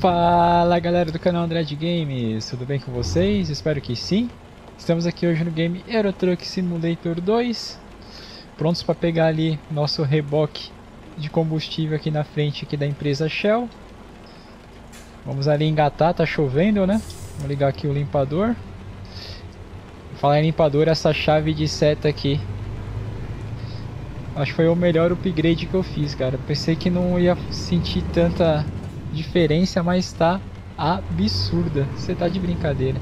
Fala galera do canal Andrade Games, tudo bem com vocês? Espero que sim. Estamos aqui hoje no game Euro Truck Simulator 2, prontos para pegar ali nosso reboque de combustível aqui na frente aqui da empresa Shell. Vamos ali engatar, tá chovendo né? Vou ligar aqui o limpador. Falar em limpador, essa chave de seta aqui. Acho que foi o melhor upgrade que eu fiz, cara. Pensei que não ia sentir tanta diferença, mas tá absurda. Você tá de brincadeira.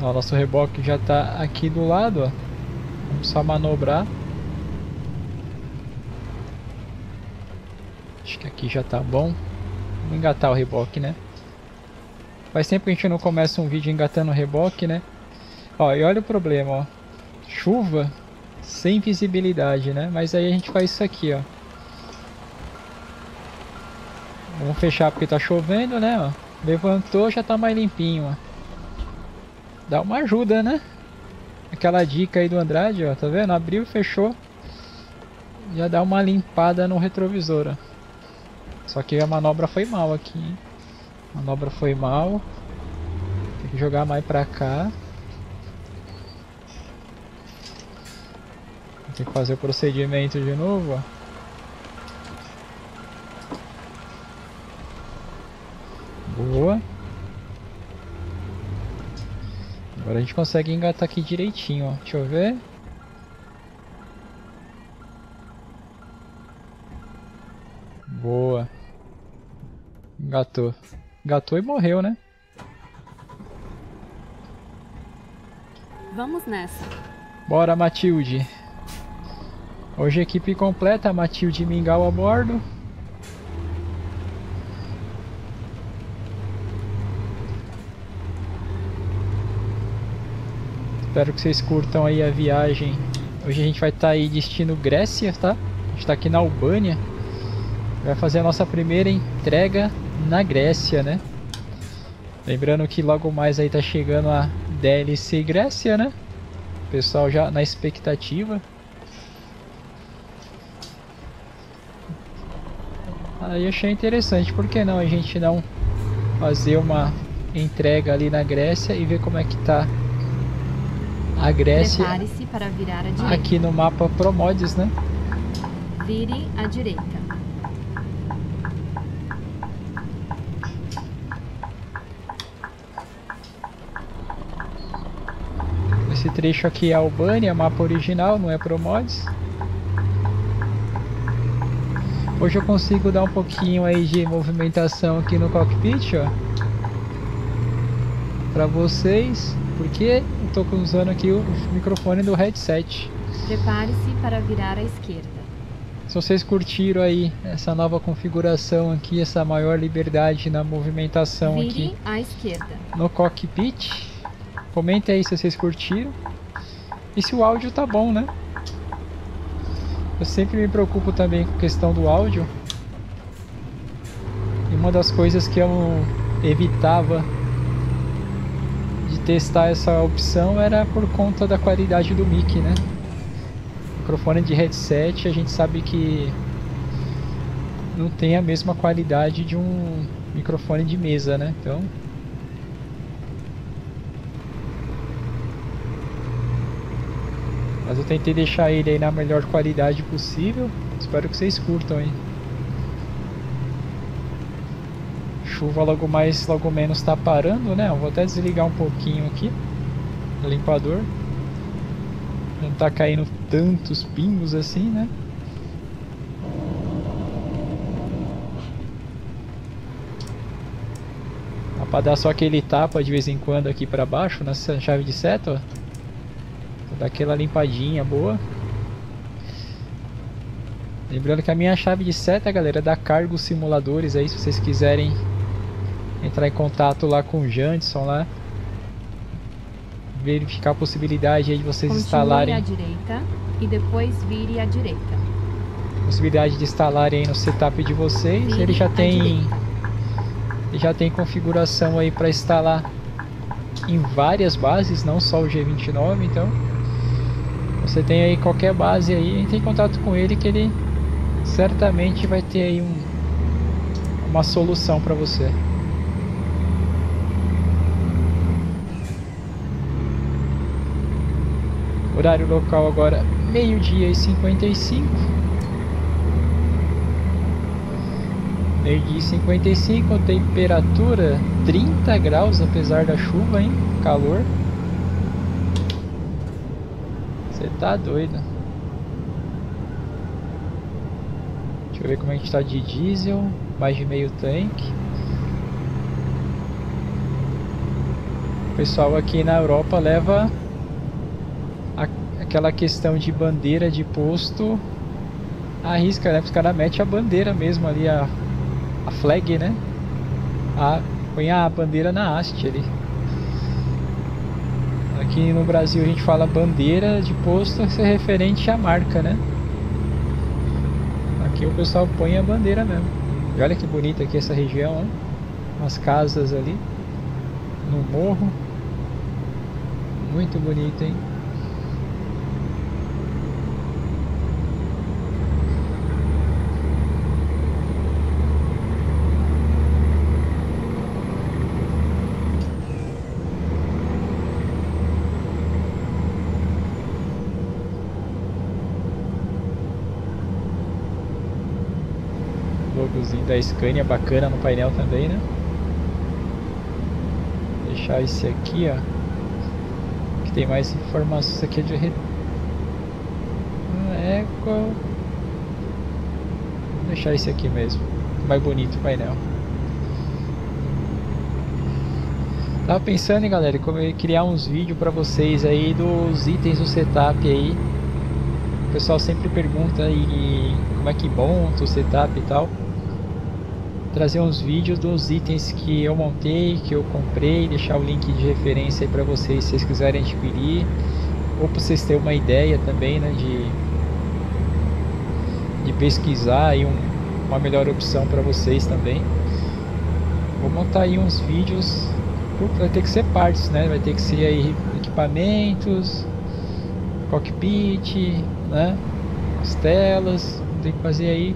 Ó, nosso reboque já tá aqui do lado, ó. Vamos só manobrar. Acho que aqui já tá bom. Vamos engatar o reboque, né? Faz tempo que a gente não começa um vídeo engatando o reboque, né? Ó, e olha o problema, ó. Chuva sem visibilidade, né? Mas aí a gente faz isso aqui, ó. Vamos fechar porque tá chovendo, né? Ó. Levantou, já tá mais limpinho, ó. Dá uma ajuda, né? Aquela dica aí do Andrade, ó. Tá vendo? Abriu, fechou. Já dá uma limpada no retrovisor, ó. Só que a manobra foi mal aqui, hein? A manobra foi mal. Tem que jogar mais pra cá. Tem que fazer o procedimento de novo, ó. Boa. Agora a gente consegue engatar aqui direitinho, ó. Deixa eu ver. Boa. Engatou. Engatou e morreu, né? Vamos nessa. Bora, Matilde. Hoje equipe completa, Matilde e Mingau a bordo. Espero que vocês curtam aí a viagem. Hoje a gente vai estar tá aí destino Grécia, tá? A gente está aqui na Albânia. Vai fazer a nossa primeira entrega na Grécia, né? Lembrando que logo mais aí tá chegando a DLC Grécia, né? O pessoal já na expectativa. Aí achei interessante, por que não a gente não fazer uma entrega ali na Grécia e ver como é que tá a Grécia para virar à direita. aqui no mapa Promodes, né? Vire à direita. Esse trecho aqui é Albânia, mapa original, não é Promodes. Hoje eu consigo dar um pouquinho aí de movimentação aqui no cockpit, ó. Pra vocês, porque tô usando aqui o microfone do headset. Prepare-se para virar à esquerda. Se vocês curtiram aí essa nova configuração aqui, essa maior liberdade na movimentação Vire aqui à esquerda. no cockpit, comentem aí se vocês curtiram e se o áudio tá bom, né? Eu sempre me preocupo também com a questão do áudio. E uma das coisas que eu evitava testar essa opção era por conta da qualidade do mic, né? microfone de headset a gente sabe que não tem a mesma qualidade de um microfone de mesa, né? Então Mas eu tentei deixar ele aí na melhor qualidade possível. Espero que vocês curtam aí. Chuva logo mais, logo menos tá parando, né? Eu vou até desligar um pouquinho aqui limpador. Não tá caindo tantos pingos assim, né? Dá pra dar só aquele tapa de vez em quando aqui pra baixo nessa chave de seta, ó. Dá aquela limpadinha boa. Lembrando que a minha chave de seta, galera, é da Cargo Simuladores aí, se vocês quiserem entrar em contato lá com o Jandson lá. Verificar a possibilidade de vocês Continue instalarem. à direita e depois vire à direita. Possibilidade de instalarem aí no setup de vocês. Vire Ele já tem. Ele já tem configuração aí para instalar em várias bases, não só o G29, então. Você tem aí qualquer base aí, entre em contato com ele que ele certamente vai ter aí um uma solução para você. Horário local agora meio-dia e 55. Meio-dia e 55, temperatura 30 graus apesar da chuva, hein? Calor. Você tá doido. Deixa eu ver como é que está de diesel. Mais de meio tanque. O pessoal aqui na Europa leva aquela questão de bandeira de posto arrisca, né? Os caras metem a bandeira mesmo ali, a, a flag, né? A, põe a bandeira na haste ali. Aqui no Brasil a gente fala bandeira de posto ser referente à marca, né? Aqui o pessoal põe a bandeira mesmo. E olha que bonita aqui essa região, ó. As casas ali no morro. Muito bonito, hein? Da Scania bacana no painel também, né? Vou deixar esse aqui, ó. Que tem mais informações. Isso aqui é de re... Ah, Eco. Vou deixar esse aqui mesmo. Mais bonito o painel. Tava pensando, hein, galera, como criar uns vídeos para vocês aí dos itens do setup aí. O pessoal sempre pergunta aí como é que monta o setup e tal trazer uns vídeos dos itens que eu montei, que eu comprei, deixar o link de referência aí para vocês se vocês quiserem adquirir, ou para vocês terem uma ideia também, né, de, de pesquisar aí um, uma melhor opção para vocês também. Vou montar aí uns vídeos, vai ter que ser partes, né, vai ter que ser aí equipamentos, cockpit, né, as telas, tem que fazer aí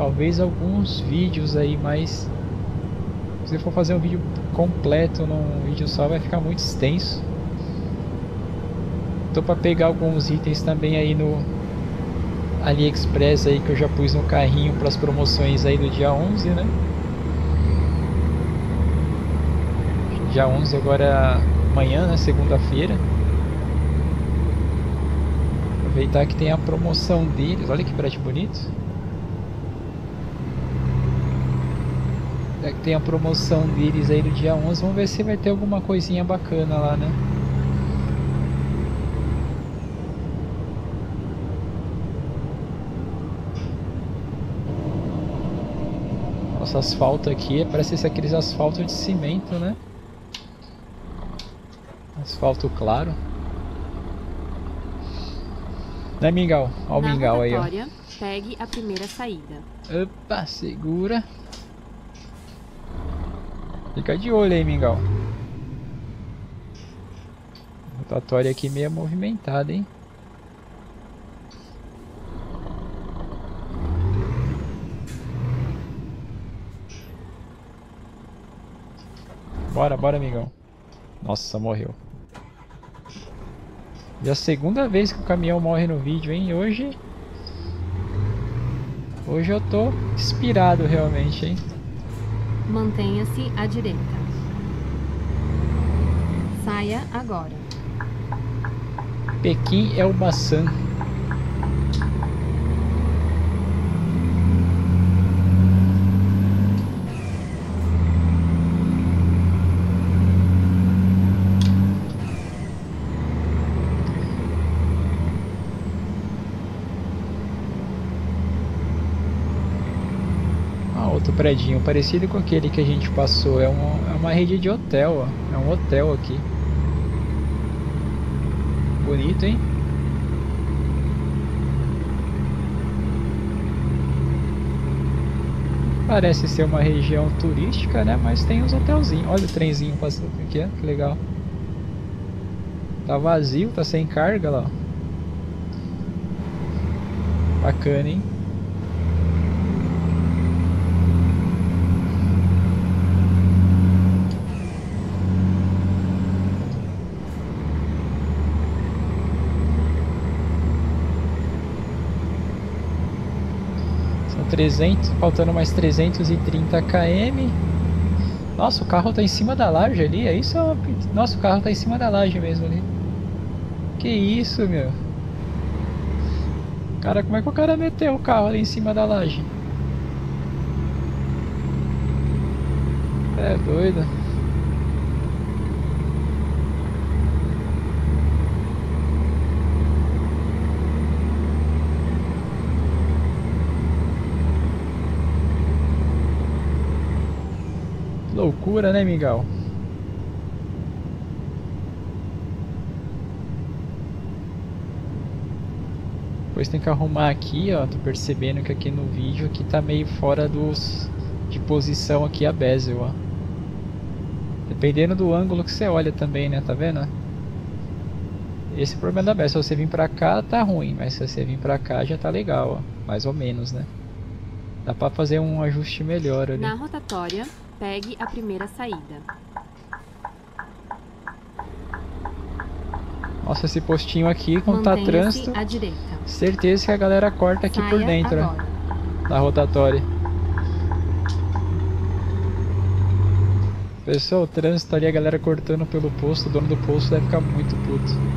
talvez alguns vídeos aí, mas se for fazer um vídeo completo num vídeo só vai ficar muito extenso. Tô para pegar alguns itens também aí no AliExpress aí que eu já pus no carrinho para as promoções aí do dia 11, né? Dia 11 agora amanhã, né, segunda-feira. Aproveitar que tem a promoção deles. Olha que prédio bonito. É tem a promoção deles aí no dia 11. Vamos ver se vai ter alguma coisinha bacana lá, né? Nossa, asfalto aqui parece ser aqueles asfaltos de cimento, né? Asfalto claro. Né, Mingau? Olha o Mingau aí, ó. Pegue a primeira saída. Opa, segura. Fica de olho aí, Mingau. Rotatória aqui meio movimentada, hein? Bora, bora, amigão. Nossa, morreu. É a segunda vez que o caminhão morre no vídeo, hein? Hoje... Hoje eu tô inspirado realmente, hein? Mantenha-se à direita. Saia agora. Pequim é o maçã. Predinho parecido com aquele que a gente passou. É uma, é uma rede de hotel, ó. É um hotel aqui. Bonito, hein? Parece ser uma região turística, né? Mas tem uns hotelzinhos. Olha o trenzinho passando aqui, que legal. Tá vazio, tá sem carga lá. 300, faltando mais 330 km. Nossa, o carro tá em cima da laje ali, é isso? Nossa, o carro tá em cima da laje mesmo ali. Que isso, meu? Cara, como é que o cara meteu o carro ali em cima da laje? É doido. Loucura, né, Miguel? Depois tem que arrumar aqui, ó. Tô percebendo que aqui no vídeo aqui tá meio fora dos de posição aqui a bezel, ó. Dependendo do ângulo que você olha também, né? Tá vendo? Esse é o problema da bezel. Se você vir pra cá, tá ruim. Mas se você vir pra cá, já tá legal, ó. Mais ou menos, né? Dá pra fazer um ajuste melhor ali. Na rotatória, pegue a primeira saída. Nossa, esse postinho aqui, como tá trânsito, à direita. certeza que a galera corta aqui Saia por dentro, né? agora. Da rotatória. Pessoal, o trânsito ali, a galera cortando pelo posto, o dono do posto deve ficar muito puto.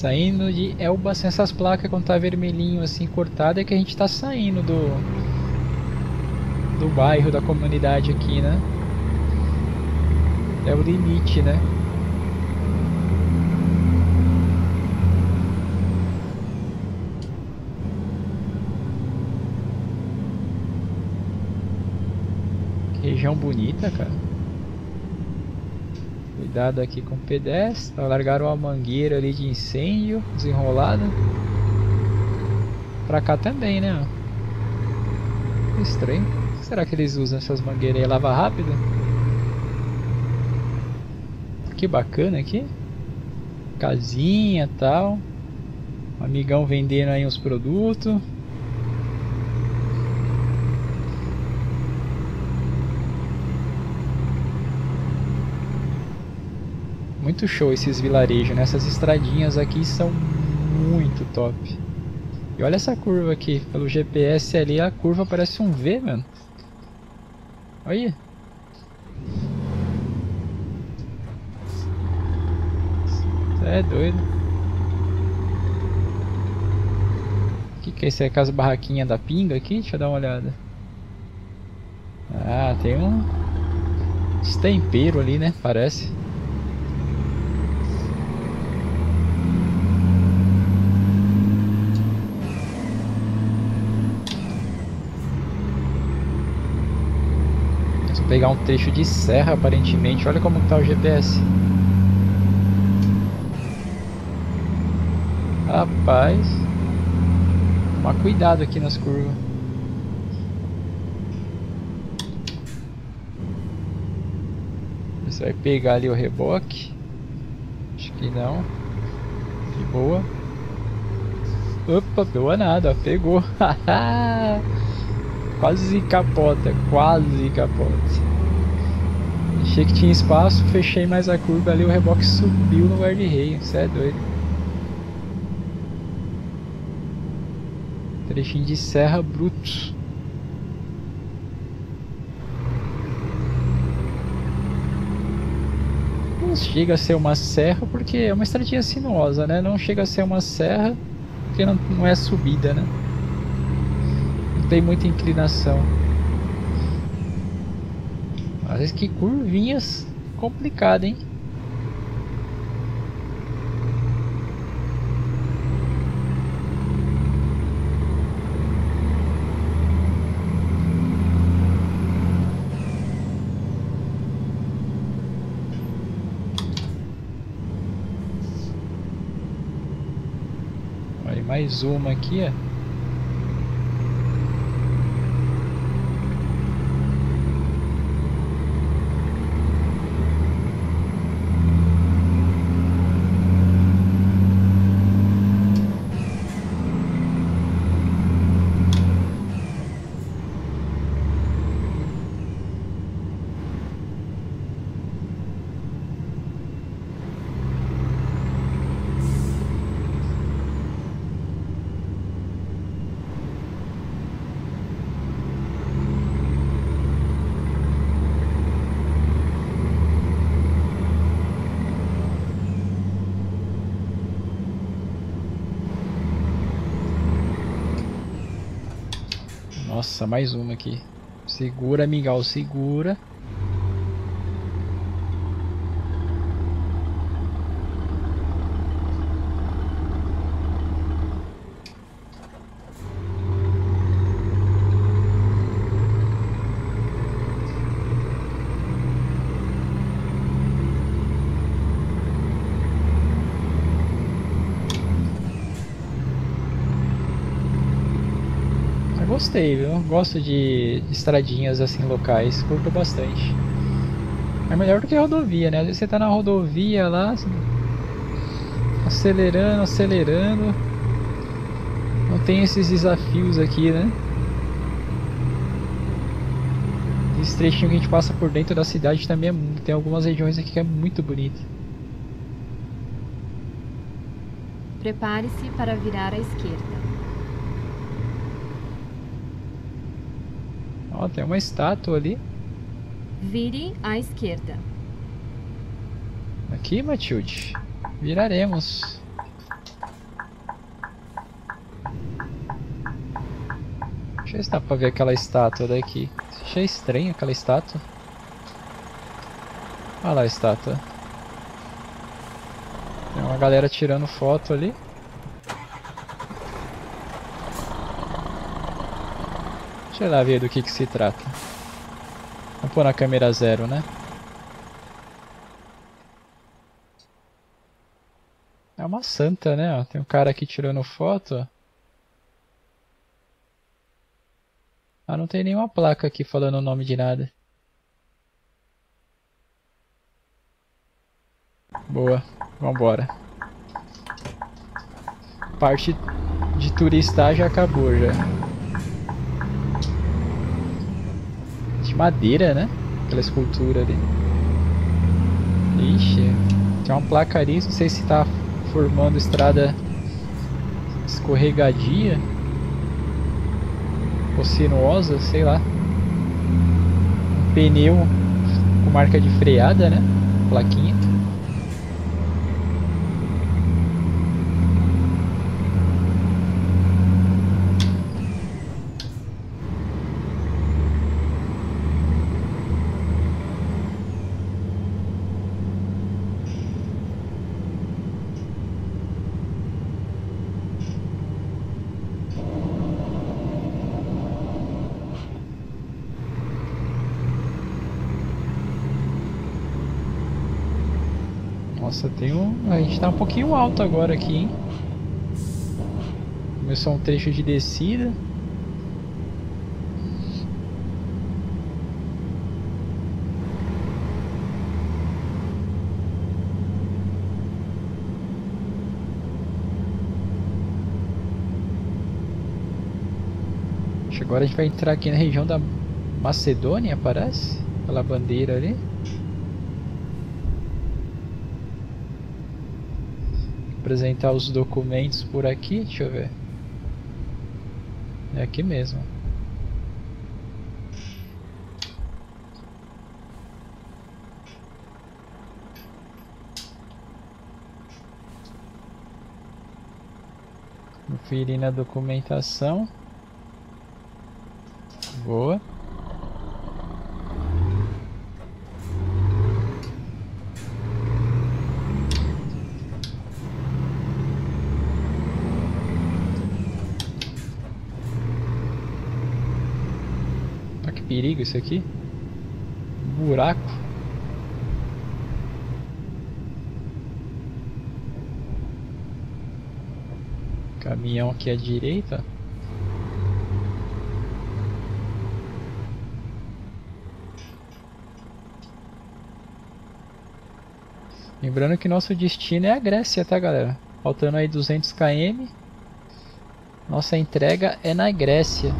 Saindo de Elba essas placas quando tá vermelhinho assim cortado é que a gente tá saindo do do bairro, da comunidade aqui, né? É o limite, né? Região bonita, cara. Cuidado aqui com o pedestre. Largaram uma mangueira ali de incêndio desenrolada. Pra cá também, né? Estranho. Será que eles usam essas mangueiras aí? Lava rápido? Que bacana aqui. Casinha tal. Um amigão vendendo aí uns produtos. Muito show esses vilarejos, né? Essas estradinhas aqui são muito top. E olha essa curva aqui, pelo GPS ali a curva parece um V, mano. Olha. É doido. O que, que é isso aí? Casa barraquinha da pinga aqui? Deixa eu dar uma olhada. Ah, tem um... Tempero ali, né? Parece. Vou pegar um trecho de serra aparentemente. Olha como tá o GPS. Rapaz. Tomar cuidado aqui nas curvas. Você vai pegar ali o reboque. Acho que não. De boa. Opa, pegou nada, pegou. Quase capota, quase capota. Achei que tinha espaço, fechei mais a curva ali, o reboque subiu no guarda-reio, isso é doido. Trechinho de serra bruto. Não chega a ser uma serra porque é uma estradinha sinuosa, né? Não chega a ser uma serra porque não, não é subida, né? Tem muita inclinação. Às vezes que curvinhas complicada, hein? Olha, mais uma aqui, ó. Nossa, mais uma aqui. Segura, Miguel, segura. Gostei, viu? Gosto de estradinhas assim locais, curto bastante. É melhor do que rodovia, né? Às vezes você tá na rodovia lá, assim, acelerando, acelerando. Não tem esses desafios aqui, né? Esse trechinho que a gente passa por dentro da cidade também é, tem algumas regiões aqui que é muito bonito. Prepare-se para virar à esquerda. Ó, tem uma estátua ali. Vire à esquerda. Aqui, Matilde. Viraremos. Deixa eu ver se dá pra ver aquela estátua daqui. Achei estranho aquela estátua. Olha lá a estátua. Tem uma galera tirando foto ali. Eu lá ver do que, que se trata. Vamos pôr na câmera zero, né? É uma santa, né? Tem um cara aqui tirando foto. Ah, não tem nenhuma placa aqui falando o nome de nada. Boa, vambora. Parte de turistar já acabou já. De madeira, né? Aquela escultura ali. Ixi, tem uma placa ali, não sei se tá formando estrada escorregadia ou sinuosa, sei lá. Um pneu com marca de freada, né? Plaquinha. Nossa, tem um... a gente tá um pouquinho alto agora aqui, hein? Começou um trecho de descida. Agora a gente vai entrar aqui na região da Macedônia, parece? Aquela bandeira ali. Apresentar os documentos por aqui, deixa eu ver. É aqui mesmo. Conferir na documentação. Boa. Perigo isso aqui. Buraco. Caminhão aqui à direita. Lembrando que nosso destino é a Grécia, tá galera? Faltando aí 200 km. Nossa entrega é na Grécia.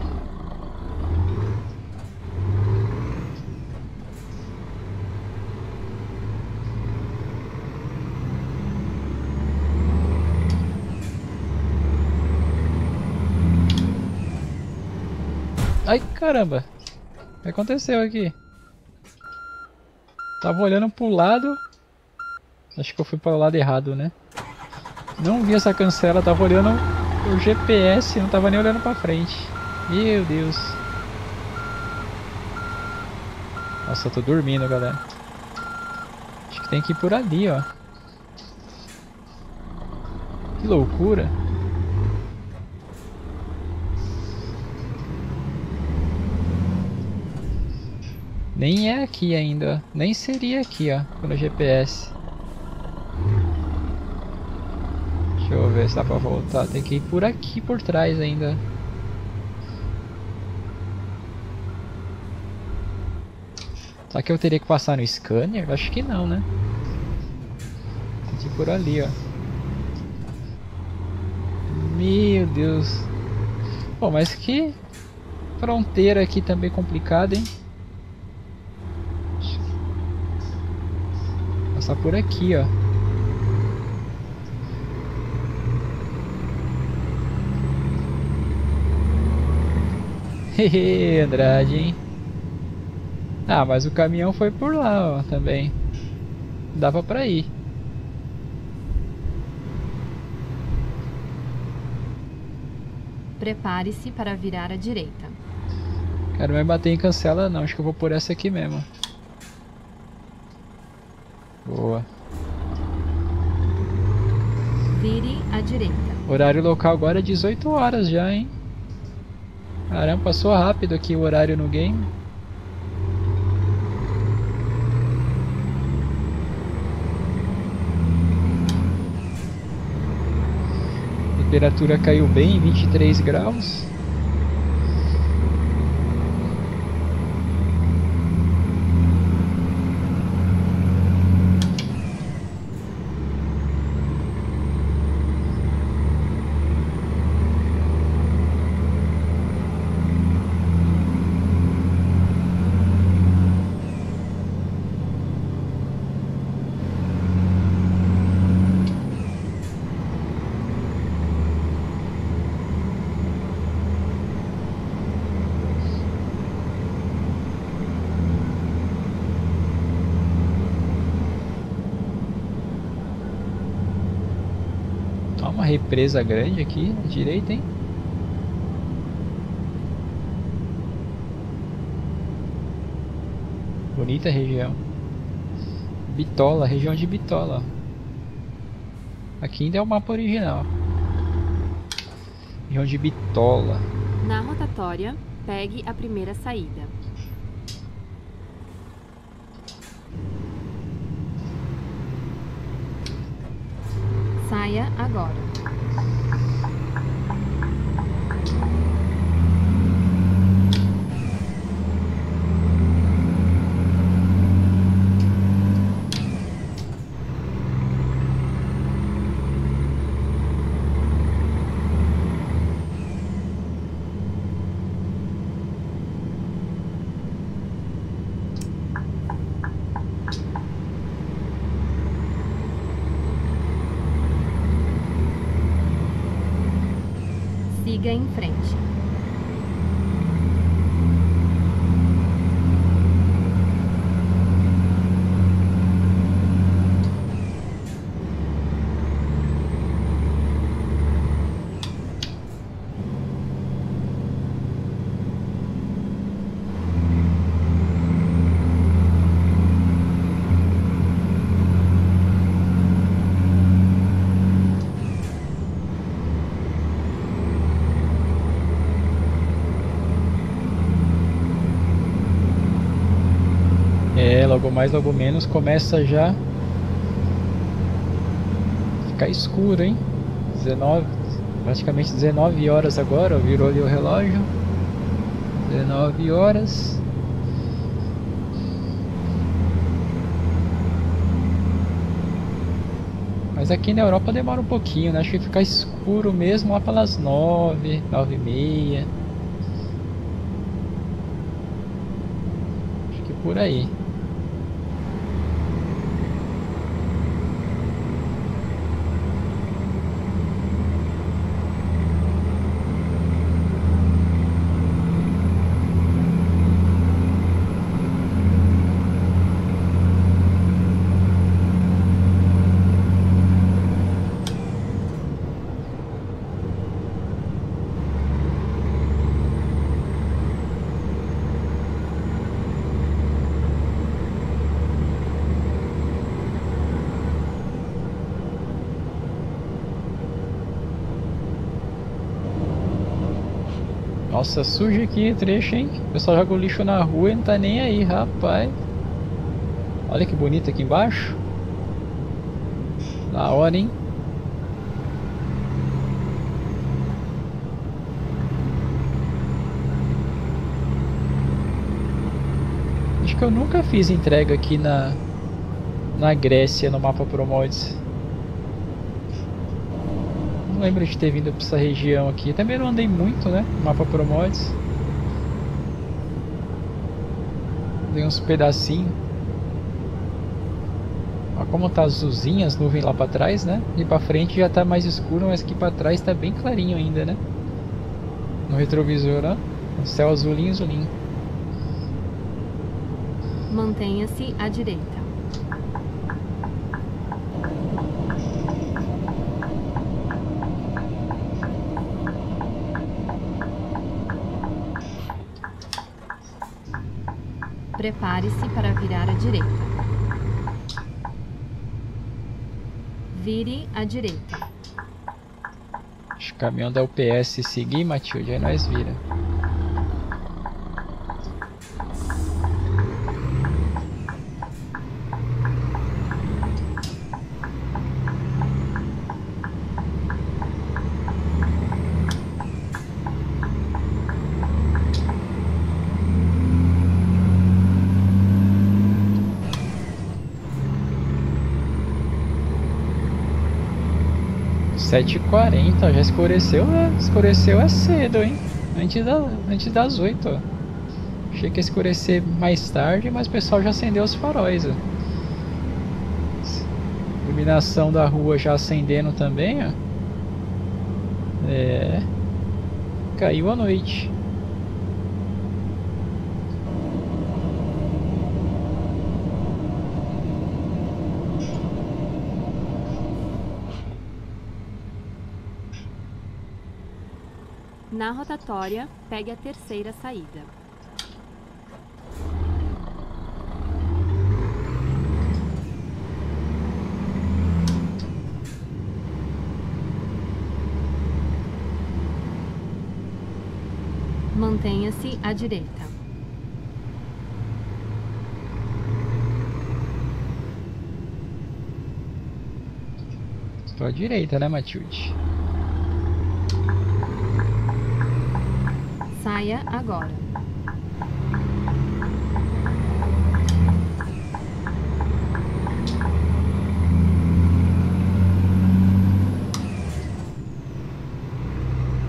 Caramba, o que aconteceu aqui? Tava olhando pro lado. Acho que eu fui para o lado errado, né? Não vi essa cancela, tava olhando o GPS, não tava nem olhando para frente. Meu Deus. Nossa, eu tô dormindo, galera. Acho que tem que ir por ali, ó. Que loucura. Nem é aqui ainda, nem seria aqui, ó, pelo GPS. Deixa eu ver se dá pra voltar. Tem que ir por aqui por trás ainda. Será que eu teria que passar no scanner? Acho que não, né? Tem que ir por ali, ó. Meu Deus. Pô, mas que fronteira aqui também complicada, hein? Passar por aqui, ó. Hehe, Andrade, hein? Ah, mas o caminhão foi por lá, ó, também. Dava pra ir. Prepare-se para virar à direita. Quero mais bater em cancela não, acho que eu vou por essa aqui mesmo. Boa. Vire à direita. Horário local agora é 18 horas já, hein? Caramba, passou rápido aqui o horário no game. temperatura caiu bem, 23 graus. uma represa grande aqui direita, hein? Bonita região. Bitola, região de Bitola. Aqui ainda é o mapa original. Região de Bitola. Na rotatória, pegue a primeira saída. Saia agora. Siga em frente. Logo mais, logo menos, começa já ficar escuro, hein? 19, praticamente 19 horas agora, virou ali o relógio. 19 horas. Mas aqui na Europa demora um pouquinho, né? Acho que fica escuro mesmo lá pelas 9, 9 e meia. Acho que por aí. Nossa, suja aqui trecho, hein? O pessoal joga o lixo na rua e não tá nem aí, rapaz. Olha que bonito aqui embaixo. Da hora, hein? Acho que eu nunca fiz entrega aqui na, na Grécia, no mapa Promodes. Não lembro de ter vindo para essa região aqui. Também não andei muito, né? Mapa Promodes. Dei uns pedacinhos. Olha como tá azulzinha as nuvens lá para trás, né? E para frente já tá mais escuro, mas aqui para trás tá bem clarinho ainda, né? No retrovisor, ó. O céu azulinho, azulinho. Mantenha-se à direita. Prepare-se para virar à direita. Vire à direita. O caminhão da UPS seguir, Matilde, aí nós vira. Sete e quarenta, já escureceu, é, escureceu é cedo, hein? Antes, da, antes das oito, ó. Achei que ia escurecer mais tarde, mas o pessoal já acendeu os faróis, ó. Iluminação da rua já acendendo também, ó. É. Caiu a noite. Na rotatória, pegue a terceira saída. Mantenha-se à direita. Estou à direita, né, Matilde? Saia agora.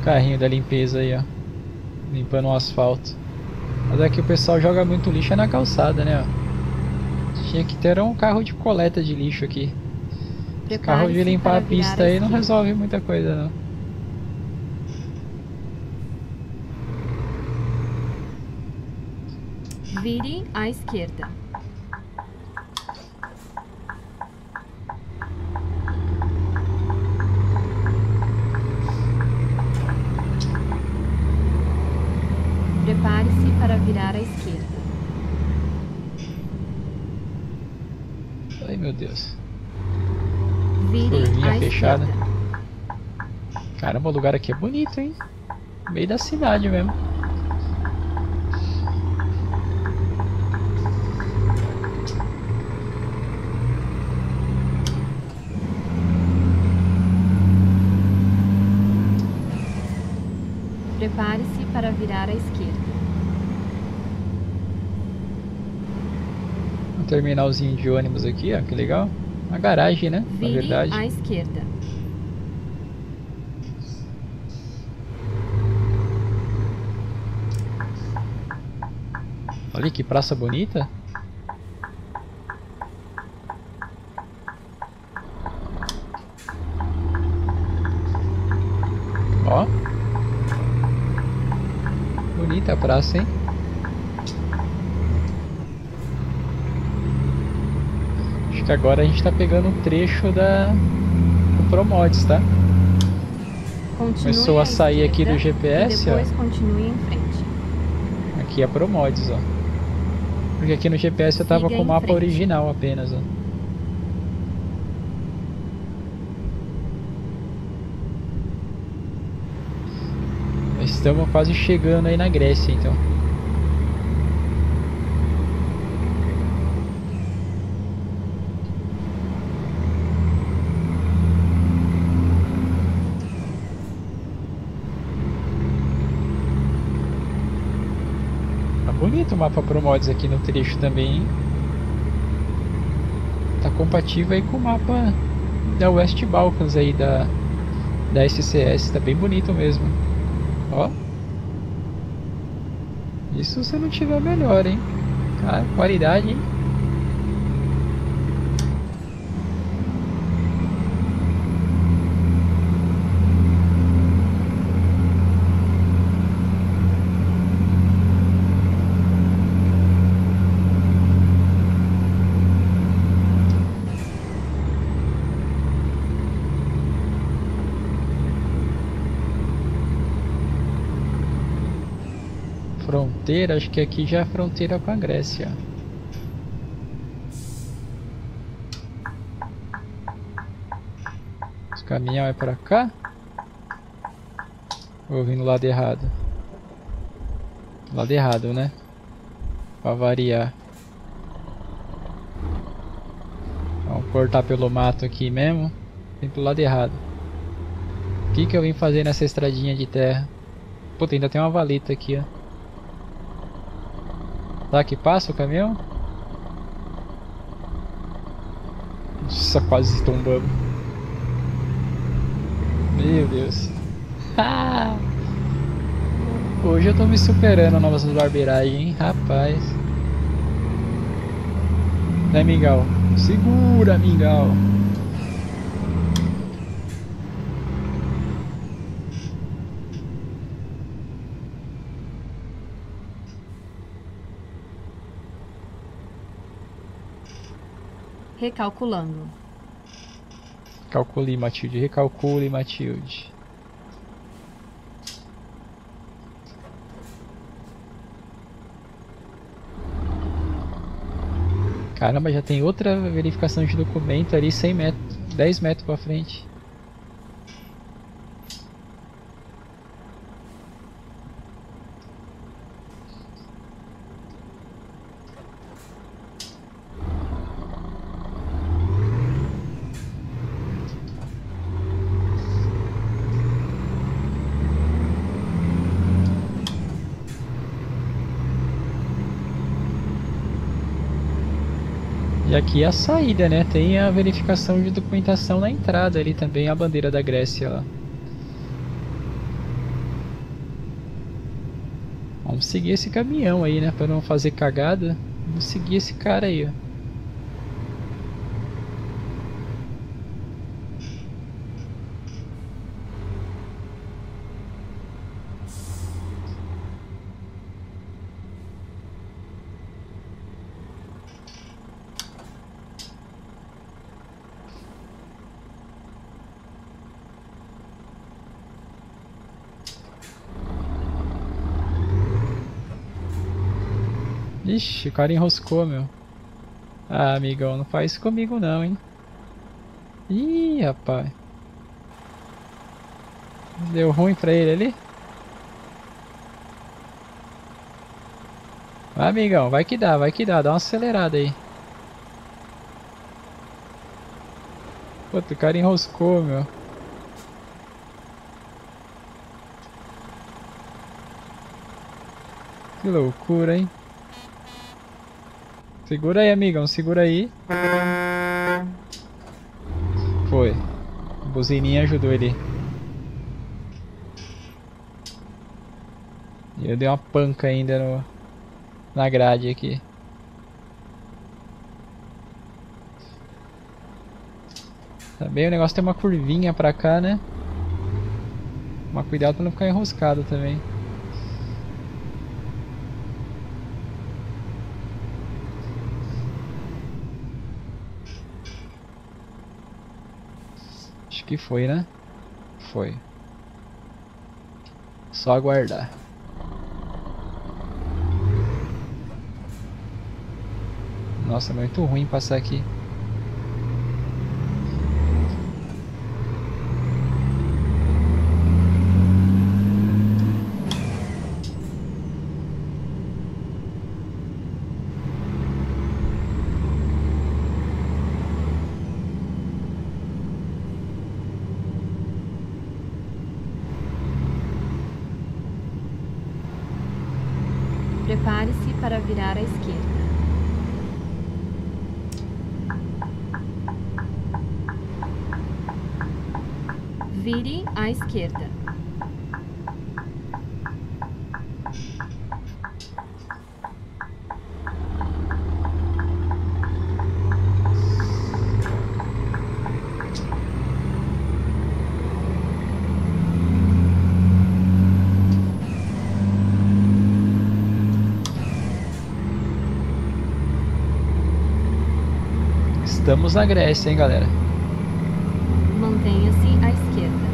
Carrinho da limpeza aí, ó. Limpando o asfalto. Mas aqui o pessoal joga muito lixo é na calçada, né, ó. Tinha que ter um carro de coleta de lixo aqui. Carro de limpar a pista aí não resolve muita coisa, não. Vire à esquerda. Prepare-se para virar à esquerda. Ai, meu Deus. Vire à fechada. esquerda. Caramba, o lugar aqui é bonito, hein? Meio da cidade mesmo. Prepare-se para virar à esquerda. Um terminalzinho de ônibus aqui, ó, que legal. Uma garagem, né? Na Vire verdade. à esquerda. Olha que praça bonita. Ó. Praça, hein? Acho que agora a gente tá pegando um trecho da do Promods, tá? Continue Começou a sair aqui do esquerda GPS, ó. depois continue em frente. Aqui é Promods, ó. Porque aqui no GPS eu tava Siga com o mapa original apenas, ó. Mas Estamos quase chegando aí na Grécia, então. Tá bonito o mapa Pro Mods aqui no trecho também, hein? Tá compatível aí com o mapa da West Balkans aí da, da SCS, tá bem bonito mesmo. Ó. Isso se não tiver melhor, hein? Ah, qualidade, hein? Fronteira, acho que aqui já é fronteira com a Grécia. Esse caminhão é para cá? Ou vindo lado errado? Lado errado, né? Para variar. Vamos cortar pelo mato aqui mesmo. Vem pro lado errado. O que, que eu vim fazer nessa estradinha de terra? Puta, ainda tem uma valeta aqui, ó. Será que passa o caminhão? Nossa, quase tombamos. Meu Deus. Hoje eu tô me superando novas barbeiragens, hein? Rapaz. Né, Mingau? Segura, Mingau. Recalculando. Calcule, Matilde. Recalcule, Matilde. Caramba, já tem outra verificação de documento ali 100 metros, 10 metros pra frente. E aqui é a saída, né? Tem a verificação de documentação na entrada ali também, a bandeira da Grécia lá. Vamos seguir esse caminhão aí, né? Pra não fazer cagada. Vamos seguir esse cara aí, ó. Ixi, o cara enroscou, meu. Ah, amigão, não faz isso comigo não, hein. Ih, rapaz. Deu ruim pra ele ali? Vai, amigão, vai que dá, vai que dá. Dá uma acelerada aí. Puta, o cara enroscou, meu. Que loucura, hein? Segura aí, amigão, segura aí. Foi. A buzininha ajudou ele. E eu dei uma panca ainda no, na grade aqui. Também o negócio tem uma curvinha pra cá, né? Mas cuidado pra não ficar enroscado também. Que foi, né? Foi. Só aguardar. Nossa, é muito ruim passar aqui. Prepare-se para virar à esquerda. Vire à esquerda. Estamos na Grécia, hein, galera? Mantenha-se à esquerda.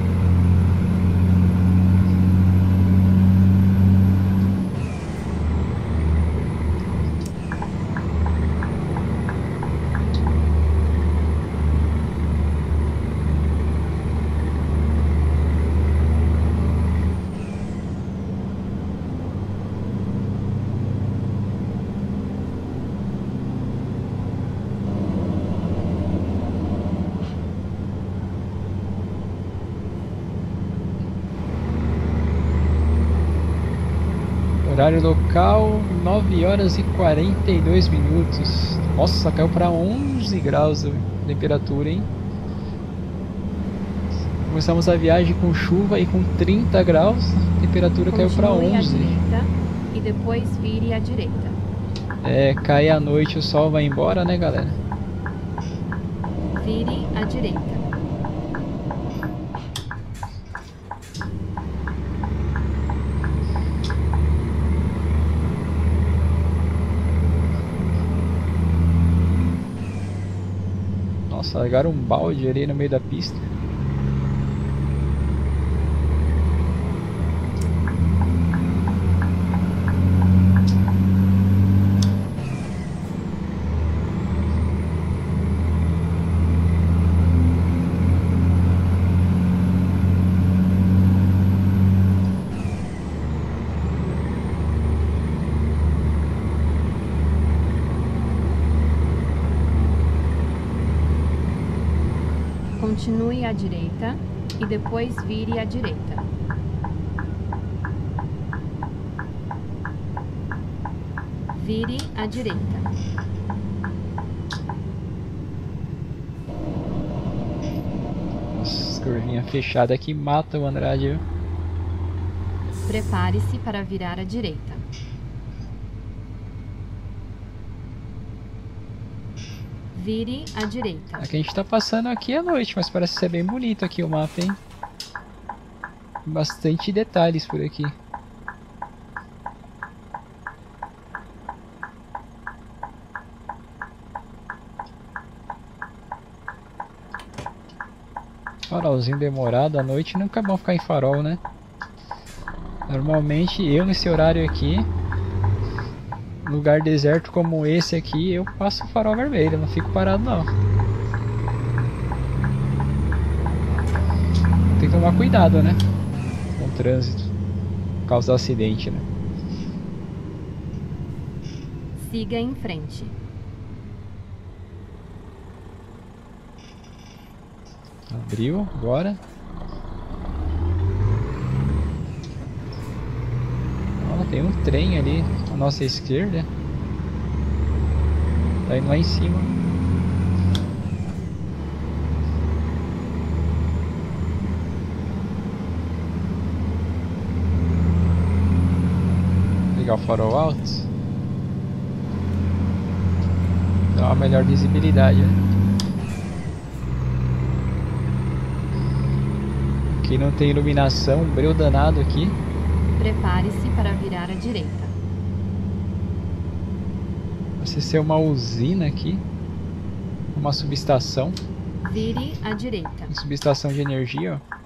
Horário local 9 horas e 42 minutos. Nossa, caiu para 11 graus a temperatura, hein? Começamos a viagem com chuva e com 30 graus, a temperatura caiu para Continue à 11. direita e depois vire à direita. É, cai a noite, o sol vai embora, né, galera? Vire à direita. Nossa, largaram um balde ali no meio da pista. Continue à direita e depois vire à direita. Vire à direita. Nossa, curvinha fechada aqui mata o Andrade? Prepare-se para virar à direita. Vire à direita. Aqui a gente tá passando aqui à noite, mas parece ser bem bonito aqui o mapa, hein? Bastante detalhes por aqui. Farolzinho demorado à noite nunca é bom ficar em farol, né? Normalmente eu nesse horário aqui, lugar deserto como esse aqui, eu passo o farol vermelho, não fico parado não. Tem que tomar cuidado, né? Com o trânsito. Causar acidente, né? Siga em frente. Abriu, agora. Ó, tem um trem ali à nossa esquerda. Tá indo lá em cima. Ligar o farol alto. Dá uma melhor visibilidade, né? Aqui não tem iluminação, um breu danado aqui. Prepare-se para virar à direita. Vai ser uma usina aqui. Uma subestação. Vire à direita. Subestação de energia, ó.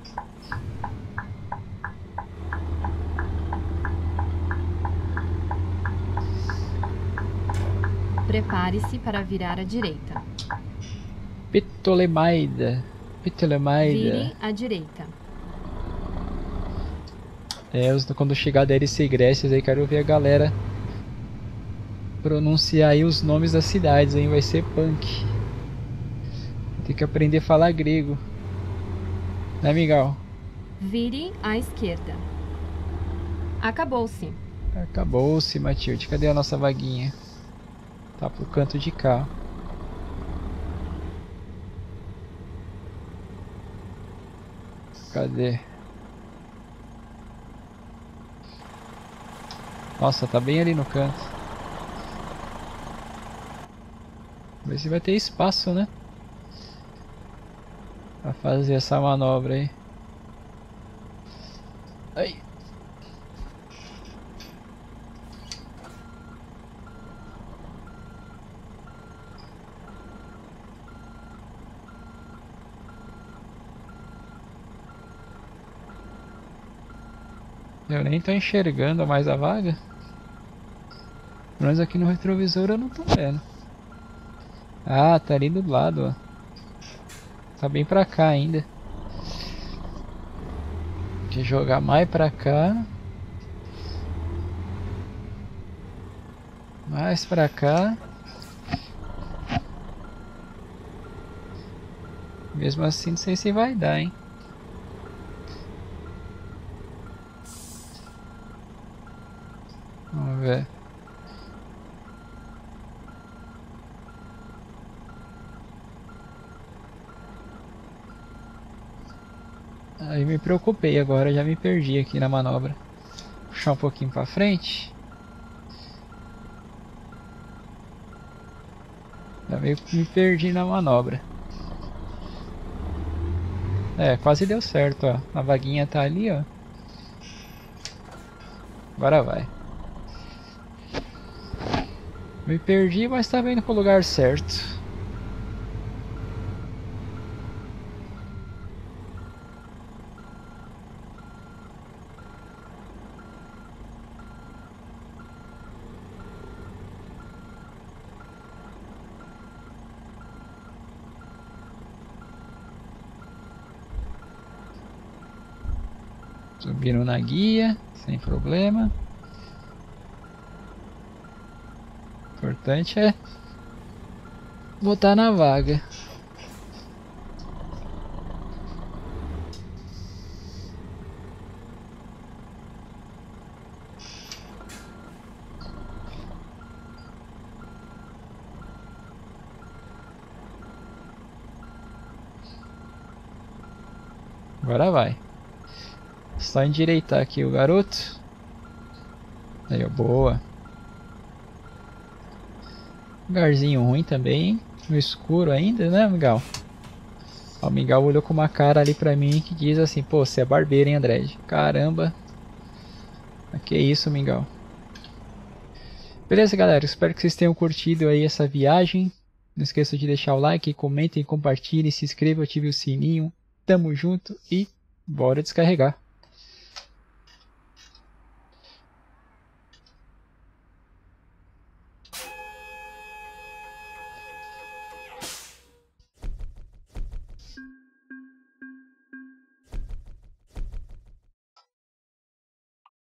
Prepare-se para virar à direita. Ptolemaida. Ptolemaida. Vire à direita. É, quando chegar da LC Grécias aí, quero ver a galera pronunciar aí os nomes das cidades, hein? Vai ser punk. Tem que aprender a falar grego. Né, Miguel? Vire à esquerda. Acabou-se. Acabou-se, Matilde. Cadê a nossa vaguinha? Tá pro canto de cá. Cadê? Nossa, tá bem ali no canto. Ver se vai ter espaço, né? Pra fazer essa manobra aí. Ai. Eu nem tô enxergando mais a vaga. Mas aqui no retrovisor eu não tô vendo. Ah, tá ali do lado, ó. Tá bem pra cá ainda. De jogar mais pra cá. Mais pra cá. Mesmo assim, não sei se vai dar, hein. Vamos ver. Aí me preocupei agora, já me perdi aqui na manobra. Puxar um pouquinho pra frente. Já meio que me perdi na manobra. É, quase deu certo, ó. A vaguinha tá ali, ó. Agora vai. Me perdi, mas tá indo pro lugar certo. Subindo na guia, sem problema. O importante é botar na vaga. Agora vai. Só endireitar aqui o garoto. Aí, ó, boa. Lugarzinho ruim também, No escuro ainda, né, Miguel? Ó, o Miguel olhou com uma cara ali pra mim que diz assim, pô, você é barbeiro, hein, André? Caramba. Que isso, Miguel. Beleza, galera. Espero que vocês tenham curtido aí essa viagem. Não esqueça de deixar o like, comentem, compartilhem, se inscrevam, ative o sininho. Tamo junto e bora descarregar.